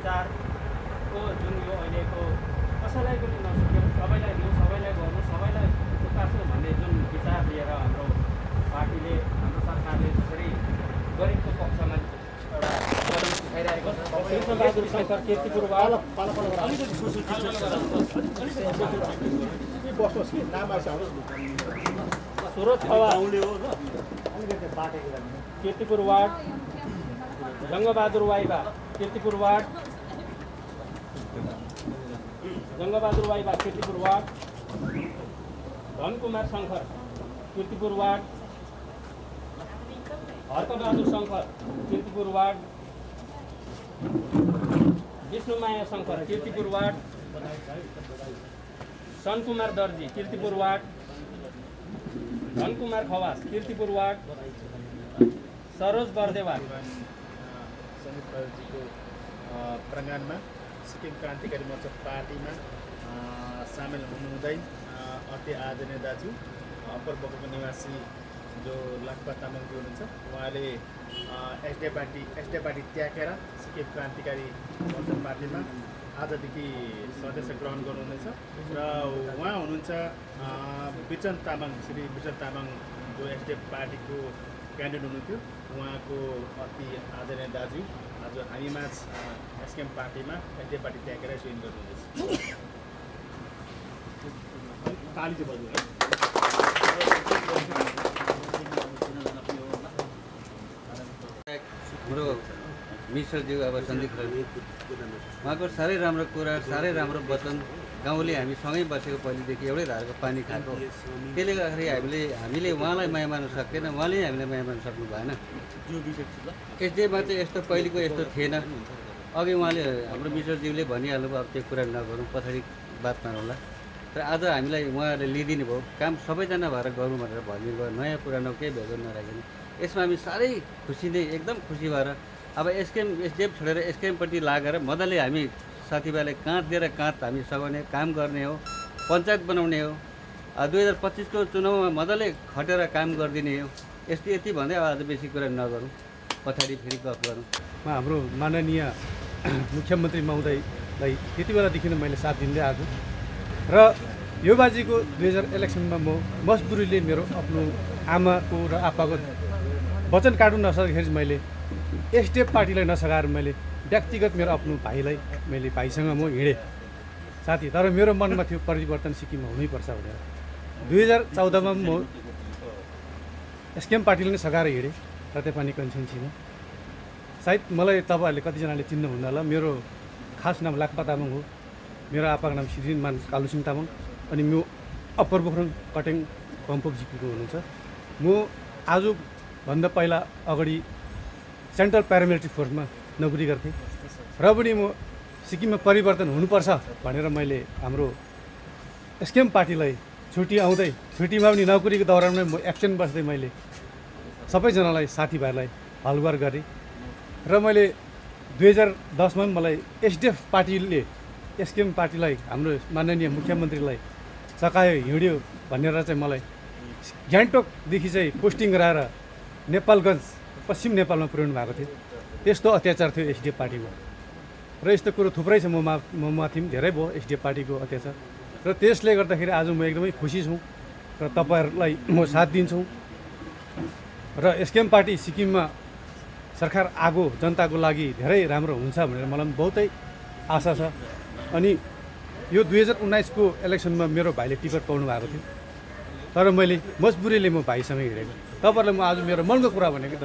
विचारको जुन यो अहिलेको कसैलाई पनि नसक्यो सबैलाई दिउँ सबैलाई गर्नु सबैलाई उकास्नु भन्ने जुन विचार लिएर हाम्रो पार्टीले हाम्रो सरकारले जसरी गरिबको पक्षमा एउटा कदम उठाइरहेको छ। कृष्णबहादुर शङ्कर कीर्तिपुरबाट बस्नुहोस् कि नाम आइसक्नुहोस् Suraj Pawar. Kirtipur ward Jangbahadur Waiba Kirtipur ward. Jangbahadur Waiba Kirtipur ward Dhankumar Shankar Kirtipur ward Harkabahadur Shankar Kirtipur ward Bishnumaya Shankar Kirtipur ward Sankumar Darji Kirtipur ward Dhankumar Khawas Kirtipur ward Saroj Bardewal Sikkim Krantikari Morcha पार्टीमा सामेल हुनुहुँदै अति आदरणीय दाजु upper निवासी जो लाक्पा तामाङजी हुनुहुन्छ उहाँले SDA party SDA party त्यागेर सिक्किम क्रान्तिकारी मोर्चा पार्टीमा आजदेखि सदस्य ग्रहण गर्नुहुनेछ र उहाँ हुनुहुन्छ बिचन तामाङ श्री बिचन तामाङ जो एसडिएफ पार्टीको क्यान्डिडेट हुनुहुन्थ्यो। उहाँको अति आदरणीय दाजु आज हामीमा एसकेएम पार्टीमा एसडिएफ पार्टी त्यागेर जोइन गर्नुहुँदैछ। मिसरज्यू अब सन्दीप उहाँको साह्रै राम्रो कुरा साह्रै राम्रो वचन। गाउँले हामी सँगै बसेको पहिलेदेखि एउटै धारको पानी खाएको त्यसले गर्दाखेरि हामीले हामीले उहाँलाई माया मार्न सकेन उहाँले हामीलाई माया मार्न सक्नु भएन। एसडिएफमा चाहिँ यस्तो पहिलेको यस्तो थिएन। अघि उहाँले हाम्रो मिसरज्यूले भनिहाल्नुभयो अब त्यो कुरा नगरौँ पछाडि बात मारौँला तर आज हामीलाई उहाँहरूले लिइदिनु भयो। काम सबैजना भएर गरौँ भनेर भनिदिनु भयो नयाँ पुरानो केही भेग नराखिकन यसमा हामी साह्रै खुसी नै एकदम खुसी भएर अब एसकेएम एसडिएफ छोडेर एसकेएमपट्टि लागेर मजाले हामी साथीभाइलाई काँध दिएर काँध हामी सघाउने काम गर्ने हो पञ्चायत बनाउने हो। दुई हजार पच्चिसको चुनावमा मजाले खटेर काम गरिदिने हो। यस्तो यति भन्दै अब आज बेसी कुरा नगरौँ। पछाडि फेरि गफ गरौँ। मा हाम्रो माननीय मुख्यमन्त्री महोदयलाई त्यति बेलादेखि नै मैले साथ दिँदै आएको र यो बाजीको दुई हजार इलेक्सनमा म मजबुरीले मेरो आफ्नो आमाको र आप्पाको वचन काट्नु नसक्दाखेरि मैले एसडिएफ पार्टीलाई नसघाएर मैले व्यक्तिगत मेरो आफ्नो भाइलाई मैले भाइसँग म हिँडेँ। साथी तर मेरो मनमा थियो परिवर्तन सिक्किममा हुनैपर्छ भनेर। दुई हजार चौधमा म एसकेएम पार्टीले नै सघाएर हिँडेँ रते पानी कन्सेन्सीमा सायद मलाई तपाईँहरूले कतिजनाले चिन्नुहुन्न होला। मेरो खास नाम लाक्पा तामाङ हो। मेरो आप्पाको नाम श्रीमान कालुसिङ तामाङ अनि म अप्पर पोखरङ कटेङ पम्पोक जिपीको हुनुहुन्छ। म आजभन्दा पहिला अगाडि सेन्ट्रल प्यारामिलिट्री फोर्समा नोकरी गर्थेँ। र पनि म सिक्किममा परिवर्तन हुनुपर्छ भनेर मैले हाम्रो एसकेएम पार्टीलाई छुट्टी आउँदै छुट्टीमा पनि नोकरीको दौरानमै म एक्सन बस्दै मैले सबैजनालाई साथीभाइलाई हलुवार गरेँ। र मैले दुई हजार दसमा पनि मलाई एसडिएफ पार्टीले एसकेएम पार्टीलाई हाम्रो माननीय मुख्यमन्त्रीलाई सकायो हिँड्यो भनेर चाहिँ मलाई गान्तोकदेखि चाहिँ पोस्टिङ गराएर नेपालगञ्ज पश्चिम नेपालमा पुर्याउनु भएको थियो। त्यस्तो अत्याचार थियो एसडिएफ पार्टीको। र यस्तो कुरो थुप्रै छ म मा म माथि पनि धेरै भयो एसडिएफ पार्टीको अत्याचार। र त्यसले गर्दाखेरि आज म एकदमै खुसी छु र तपाईँहरूलाई म साथ दिन्छु। र एसकेएम पार्टी सिक्किममा सरकार आगो जनताको लागि धेरै राम्रो हुन्छ भनेर मलाई पनि बहुतै आशा छ। अनि यो दुई हजार उन्नाइसको इलेक्सनमा मेरो भाइले टिकट पाउनु भएको थियो। तर मैले मजबुरीले म भाइसँग हिँडेको। तपाईँहरूलाई म आज मेरो मनको कुरा भनेको त